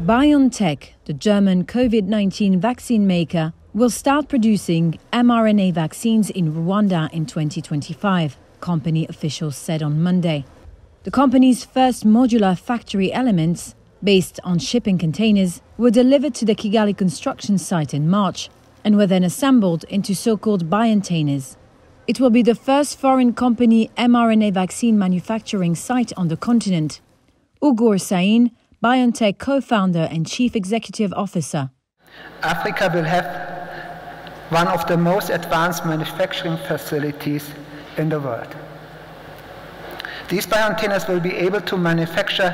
BioNTech, the German COVID 19 vaccine maker, will start producing mRNA vaccines in Rwanda in 2025, company officials said on Monday. The company's first modular factory elements, based on shipping containers, were delivered to the Kigali construction site in March and were then assembled into so called biocontainers. It will be the first foreign company mRNA vaccine manufacturing site on the continent. Ugur Sahin, BioNTech co founder and chief executive officer. Africa will have one of the most advanced manufacturing facilities in the world. These biocontainers will be able to manufacture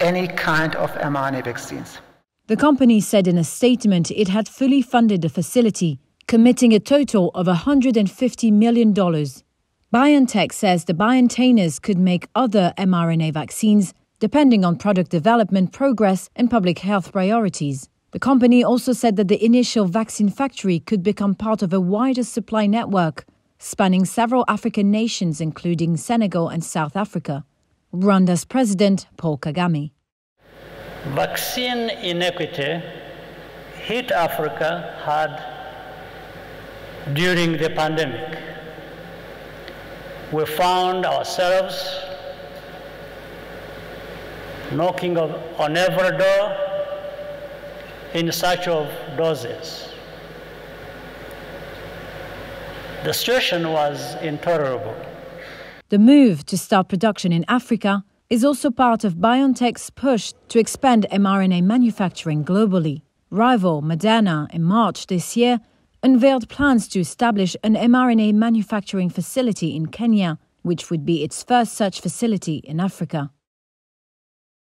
any kind of mRNA vaccines. The company said in a statement it had fully funded the facility, committing a total of $150 million. BioNTech says the biocontainers could make other mRNA vaccines depending on product development progress and public health priorities. The company also said that the initial vaccine factory could become part of a wider supply network spanning several African nations, including Senegal and South Africa. Rwanda's President Paul Kagame. Vaccine inequity hit Africa hard during the pandemic. We found ourselves knocking on every door in search of doses. The situation was intolerable. The move to start production in Africa is also part of BioNTech's push to expand mRNA manufacturing globally. Rival Moderna, in March this year, unveiled plans to establish an mRNA manufacturing facility in Kenya, which would be its first such facility in Africa.